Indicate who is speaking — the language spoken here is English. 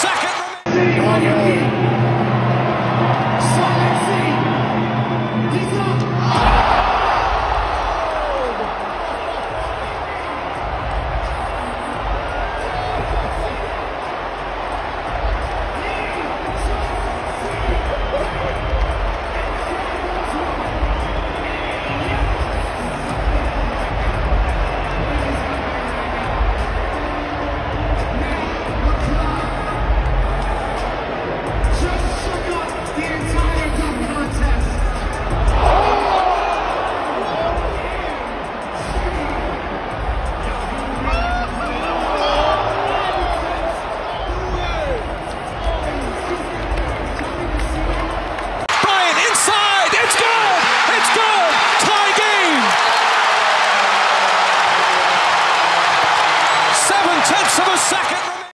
Speaker 1: second. Tenths of a second.